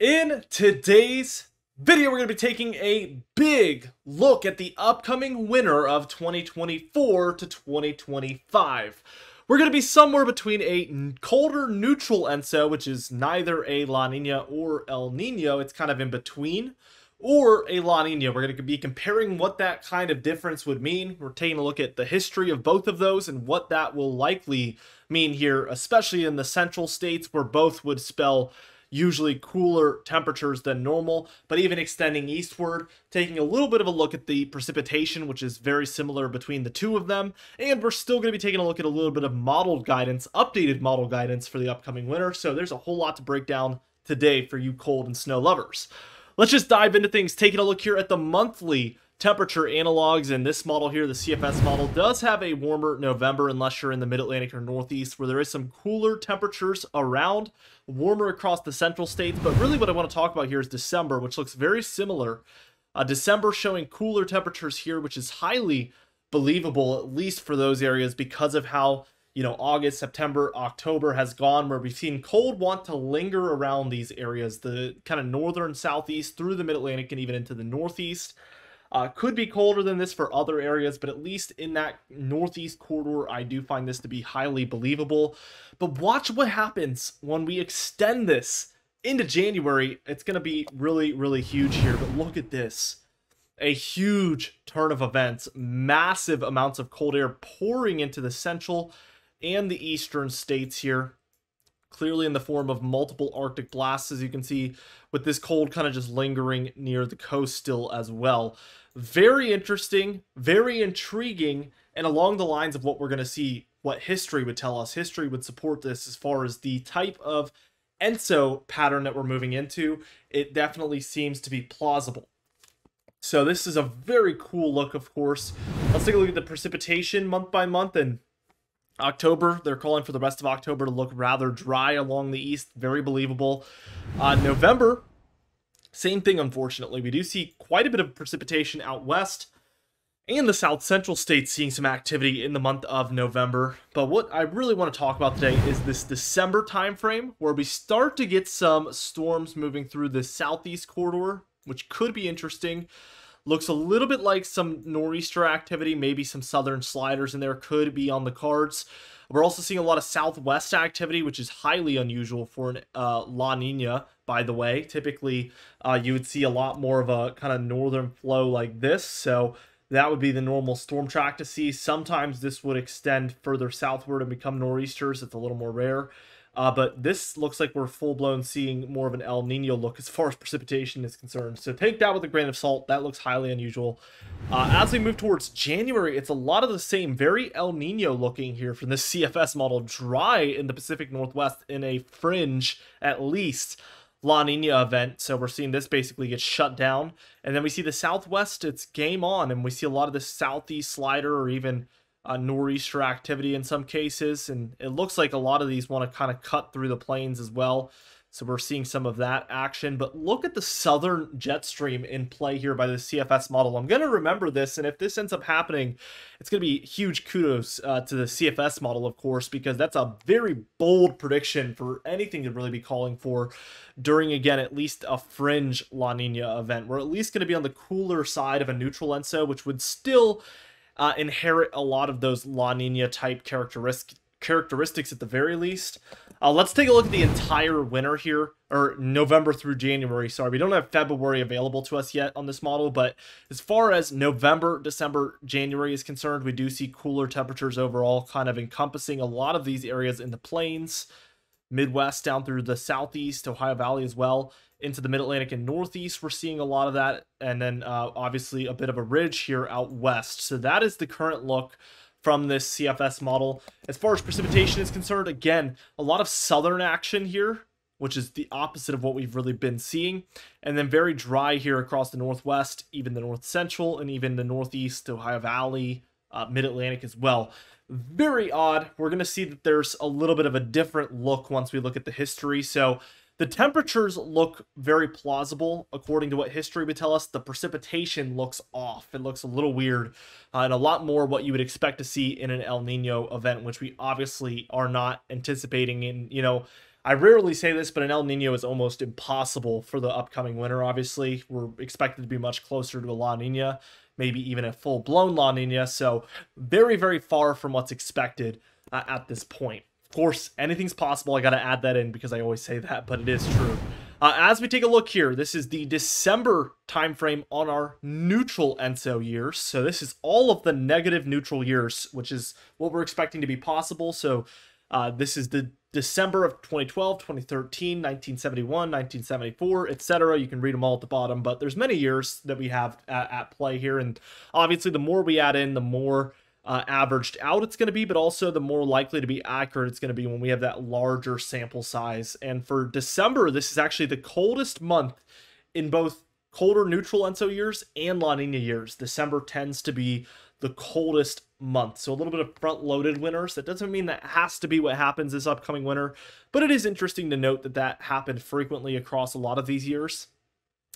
In today's video, we're going to be taking a big look at the upcoming winter of 2024 to 2025. We're going to be somewhere between a colder neutral ENSO, which is neither a La Nina or El Nino, it's kind of in between, or a La Nina. We're going to be comparing what that kind of difference would mean. We're taking a look at the history of both of those and what that will likely mean here, especially in the central states where both would spell usually cooler temperatures than normal, but even extending eastward, taking a little bit of a look at the precipitation, which is very similar between the two of them, and we're still going to be taking a look at a little bit of modeled guidance, updated model guidance for the upcoming winter, so there's a whole lot to break down today for you cold and snow lovers. Let's just dive into things, taking a look here at the monthly temperature analogs and this model here the CFS model does have a warmer November unless you're in the mid-Atlantic or northeast where there is some cooler temperatures around warmer across the central states. But really what I want to talk about here is December which looks very similar. Uh, December showing cooler temperatures here which is highly believable at least for those areas because of how you know August September October has gone where we've seen cold want to linger around these areas the kind of northern southeast through the mid-Atlantic and even into the northeast uh, could be colder than this for other areas, but at least in that northeast corridor, I do find this to be highly believable. But watch what happens when we extend this into January. It's going to be really, really huge here. But look at this a huge turn of events, massive amounts of cold air pouring into the central and the eastern states here clearly in the form of multiple Arctic blasts, as you can see, with this cold kind of just lingering near the coast still as well. Very interesting, very intriguing, and along the lines of what we're going to see, what history would tell us. History would support this as far as the type of ENSO pattern that we're moving into. It definitely seems to be plausible. So this is a very cool look, of course. Let's take a look at the precipitation month by month and October, they're calling for the rest of October to look rather dry along the east. Very believable. Uh, November, same thing, unfortunately. We do see quite a bit of precipitation out west and the south central states seeing some activity in the month of November. But what I really want to talk about today is this December timeframe where we start to get some storms moving through the southeast corridor, which could be interesting. Looks a little bit like some nor'easter activity, maybe some southern sliders in there could be on the cards. We're also seeing a lot of southwest activity, which is highly unusual for an uh, La Nina, by the way. Typically, uh, you would see a lot more of a kind of northern flow like this. So that would be the normal storm track to see. Sometimes this would extend further southward and become nor'easters. It's a little more rare. Uh, but this looks like we're full blown seeing more of an El Nino look as far as precipitation is concerned. So take that with a grain of salt. That looks highly unusual. Uh, as we move towards January, it's a lot of the same, very El Nino looking here from this CFS model. Dry in the Pacific Northwest in a fringe, at least. La Nina event. So we're seeing this basically get shut down. And then we see the Southwest, it's game on. And we see a lot of the Southeast slider or even uh, nor'easter activity in some cases, and it looks like a lot of these want to kind of cut through the plains as well. So we're seeing some of that action. But look at the southern jet stream in play here by the CFS model. I'm going to remember this, and if this ends up happening, it's going to be huge kudos uh, to the CFS model, of course, because that's a very bold prediction for anything to really be calling for during, again, at least a fringe La Nina event. We're at least going to be on the cooler side of a neutral ENSO, which would still uh, inherit a lot of those La Nina type characteristic characteristics at the very least. Uh, let's take a look at the entire winter here, or November through January. Sorry, we don't have February available to us yet on this model, but as far as November, December, January is concerned, we do see cooler temperatures overall, kind of encompassing a lot of these areas in the plains, Midwest down through the Southeast, Ohio Valley as well into the mid-Atlantic and Northeast. We're seeing a lot of that, and then uh, obviously a bit of a ridge here out west. So that is the current look from this CFS model. As far as precipitation is concerned, again, a lot of southern action here, which is the opposite of what we've really been seeing. And then very dry here across the Northwest, even the North Central, and even the Northeast, Ohio Valley, uh, Mid-Atlantic as well. Very odd. We're going to see that there's a little bit of a different look once we look at the history. So the temperatures look very plausible according to what history would tell us. The precipitation looks off. It looks a little weird uh, and a lot more what you would expect to see in an El Nino event, which we obviously are not anticipating. And, you know, I rarely say this, but an El Nino is almost impossible for the upcoming winter, obviously. We're expected to be much closer to a La Nina, maybe even a full blown La Nina. So, very, very far from what's expected uh, at this point. Of course, anything's possible. I got to add that in because I always say that, but it is true. Uh, as we take a look here, this is the December timeframe on our neutral ENSO years. So this is all of the negative neutral years, which is what we're expecting to be possible. So uh, this is the December of 2012, 2013, 1971, 1974, etc. You can read them all at the bottom, but there's many years that we have at, at play here. And obviously, the more we add in, the more uh, averaged out it's going to be, but also the more likely to be accurate it's going to be when we have that larger sample size. And for December, this is actually the coldest month in both colder neutral ENSO years and La Nina years. December tends to be the coldest month. So a little bit of front loaded winters. That doesn't mean that has to be what happens this upcoming winter, but it is interesting to note that that happened frequently across a lot of these years.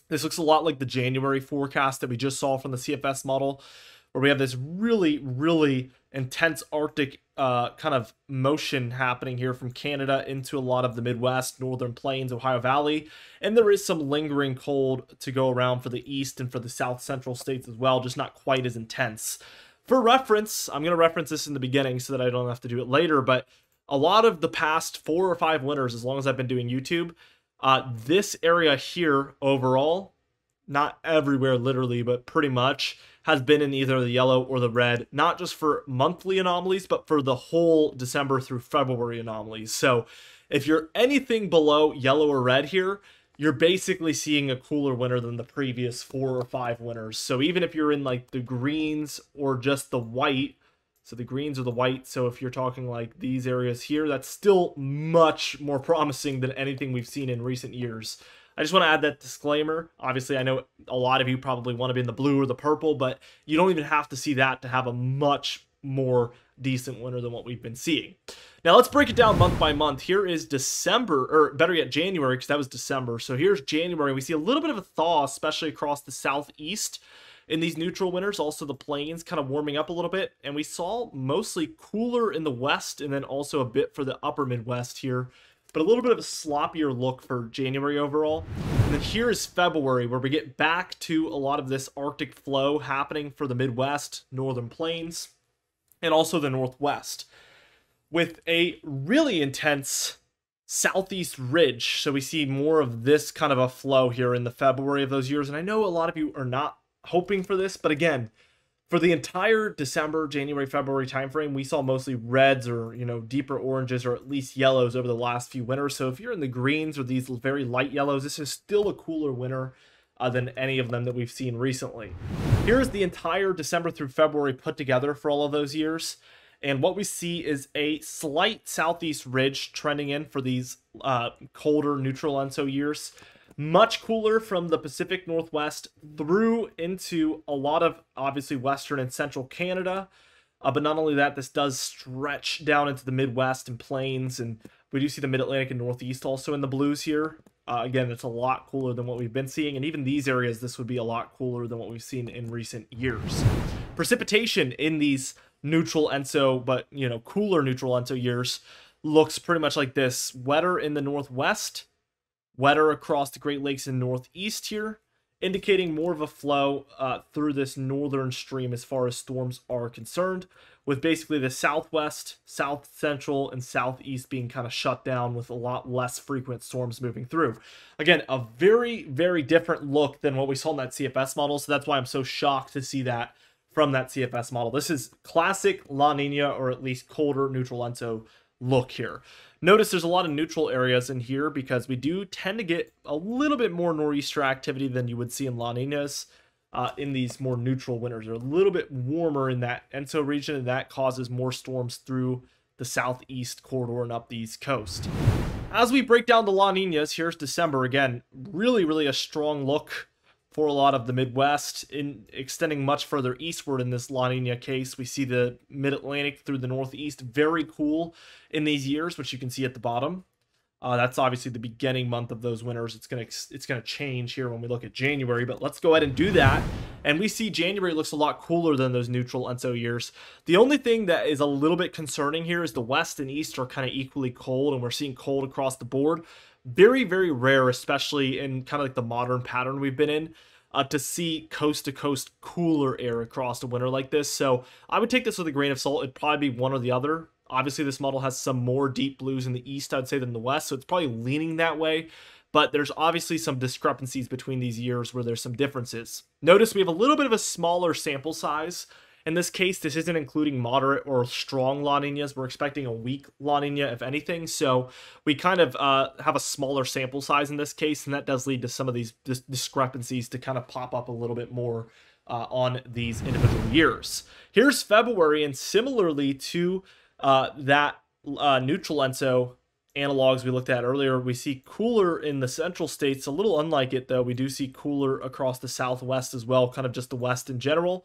This looks a lot like the January forecast that we just saw from the CFS model where we have this really, really intense Arctic uh, kind of motion happening here from Canada into a lot of the Midwest, Northern Plains, Ohio Valley. And there is some lingering cold to go around for the East and for the South Central states as well, just not quite as intense. For reference, I'm going to reference this in the beginning so that I don't have to do it later, but a lot of the past four or five winters, as long as I've been doing YouTube, uh, this area here overall, not everywhere literally, but pretty much, has been in either the yellow or the red, not just for monthly anomalies, but for the whole December through February anomalies. So if you're anything below yellow or red here, you're basically seeing a cooler winter than the previous four or five winters. So even if you're in like the greens or just the white, so the greens or the white, so if you're talking like these areas here, that's still much more promising than anything we've seen in recent years. I just want to add that disclaimer. Obviously, I know a lot of you probably want to be in the blue or the purple, but you don't even have to see that to have a much more decent winter than what we've been seeing. Now let's break it down month by month. Here is December, or better yet, January, because that was December. So here's January. We see a little bit of a thaw, especially across the southeast in these neutral winters. Also, the plains kind of warming up a little bit. And we saw mostly cooler in the west and then also a bit for the upper Midwest here but a little bit of a sloppier look for January overall. And then here is February, where we get back to a lot of this Arctic flow happening for the Midwest, Northern Plains, and also the Northwest, with a really intense southeast ridge. So we see more of this kind of a flow here in the February of those years. And I know a lot of you are not hoping for this, but again, for the entire December, January, February timeframe, we saw mostly reds or you know deeper oranges or at least yellows over the last few winters. So if you're in the greens or these very light yellows, this is still a cooler winter uh, than any of them that we've seen recently. Here's the entire December through February put together for all of those years. And what we see is a slight southeast ridge trending in for these uh, colder neutral ENSO years much cooler from the Pacific Northwest through into a lot of obviously Western and Central Canada. Uh, but not only that, this does stretch down into the Midwest and plains, and we do see the Mid Atlantic and Northeast also in the blues here. Uh, again, it's a lot cooler than what we've been seeing, and even these areas, this would be a lot cooler than what we've seen in recent years. Precipitation in these neutral ENSO, but you know, cooler neutral ENSO years looks pretty much like this: wetter in the Northwest, wetter across the Great Lakes and Northeast here, indicating more of a flow uh, through this northern stream as far as storms are concerned, with basically the southwest, south central, and southeast being kind of shut down with a lot less frequent storms moving through. Again, a very, very different look than what we saw in that CFS model, so that's why I'm so shocked to see that from that CFS model. This is classic La Nina, or at least colder neutral ENSO look here. Notice there's a lot of neutral areas in here because we do tend to get a little bit more nor'easter activity than you would see in La Ninas uh, in these more neutral winters. They're a little bit warmer in that ENSO region, and that causes more storms through the southeast corridor and up the east coast. As we break down the La Ninas, here's December again. Really, really a strong look for a lot of the Midwest, in extending much further eastward in this La Nina case. We see the Mid Atlantic through the Northeast, very cool in these years, which you can see at the bottom. Uh, that's obviously the beginning month of those winters. It's gonna it's gonna change here when we look at January, but let's go ahead and do that. And we see January looks a lot cooler than those neutral ENSO years. The only thing that is a little bit concerning here is the West and East are kind of equally cold, and we're seeing cold across the board. Very very rare, especially in kind of like the modern pattern we've been in. Uh, to see coast to coast cooler air across a winter like this. So I would take this with a grain of salt. It'd probably be one or the other. Obviously, this model has some more deep blues in the east, I'd say, than the west, so it's probably leaning that way. But there's obviously some discrepancies between these years where there's some differences. Notice we have a little bit of a smaller sample size. In this case, this isn't including moderate or strong La Ninas. We're expecting a weak La Nina, if anything. So we kind of uh, have a smaller sample size in this case, and that does lead to some of these dis discrepancies to kind of pop up a little bit more uh, on these individual years. Here's February, and similarly to uh, that uh, neutral ENSO analogs we looked at earlier, we see cooler in the central states. A little unlike it, though, we do see cooler across the southwest as well, kind of just the west in general.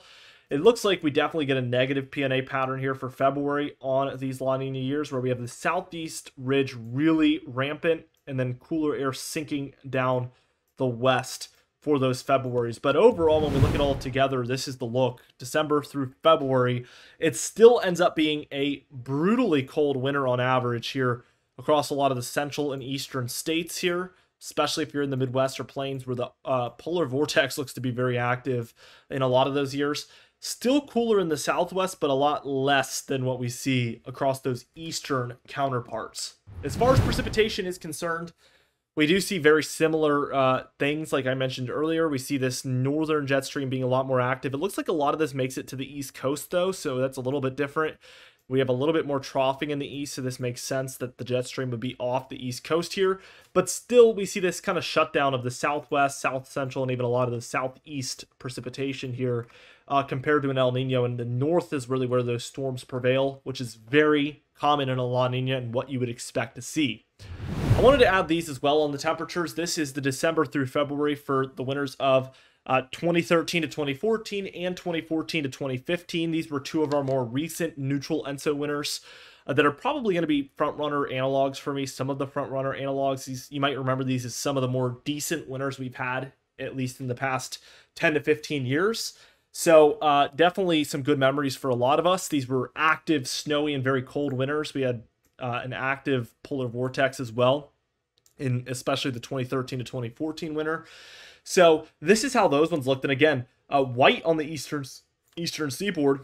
It looks like we definitely get a negative PNA pattern here for February on these La Nina years, where we have the southeast ridge really rampant and then cooler air sinking down the west for those Februarys. But overall, when we look at all together, this is the look. December through February, it still ends up being a brutally cold winter on average here across a lot of the central and eastern states here, especially if you're in the Midwest or plains where the uh, polar vortex looks to be very active in a lot of those years. Still cooler in the southwest, but a lot less than what we see across those eastern counterparts. As far as precipitation is concerned, we do see very similar uh, things, like I mentioned earlier. We see this northern jet stream being a lot more active. It looks like a lot of this makes it to the east coast, though, so that's a little bit different. We have a little bit more troughing in the east, so this makes sense that the jet stream would be off the east coast here. But still, we see this kind of shutdown of the southwest, south central, and even a lot of the southeast precipitation here uh, compared to an El Nino. And the north is really where those storms prevail, which is very common in a La Nina and what you would expect to see. I wanted to add these as well on the temperatures. This is the December through February for the winners of uh, 2013 to 2014 and 2014 to 2015. These were two of our more recent neutral ENSO winners uh, that are probably going to be front runner analogs for me. Some of the front runner analogs, these, you might remember these as some of the more decent winners we've had, at least in the past 10 to 15 years. So uh, definitely some good memories for a lot of us. These were active, snowy, and very cold winters. We had uh, an active polar vortex as well, in especially the 2013 to 2014 winter. So this is how those ones looked. And again, uh, white on the eastern eastern seaboard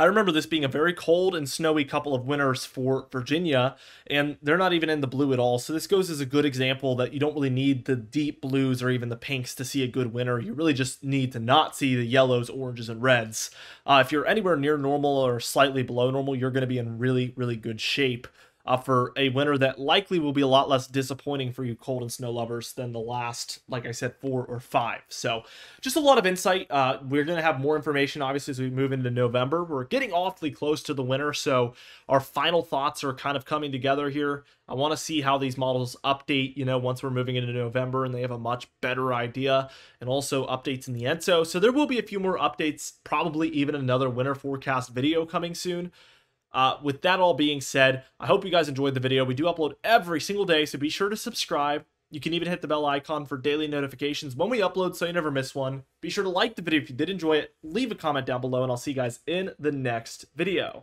I remember this being a very cold and snowy couple of winters for Virginia, and they're not even in the blue at all. So this goes as a good example that you don't really need the deep blues or even the pinks to see a good winter. You really just need to not see the yellows, oranges, and reds. Uh, if you're anywhere near normal or slightly below normal, you're going to be in really, really good shape uh, for a winter that likely will be a lot less disappointing for you cold and snow lovers than the last, like I said, four or five. So just a lot of insight. Uh, we're going to have more information, obviously, as we move into November. We're getting awfully close to the winter, so our final thoughts are kind of coming together here. I want to see how these models update, you know, once we're moving into November and they have a much better idea and also updates in the ENSO. So there will be a few more updates, probably even another winter forecast video coming soon. Uh, with that all being said, I hope you guys enjoyed the video. We do upload every single day, so be sure to subscribe. You can even hit the bell icon for daily notifications when we upload so you never miss one. Be sure to like the video if you did enjoy it, leave a comment down below, and I'll see you guys in the next video.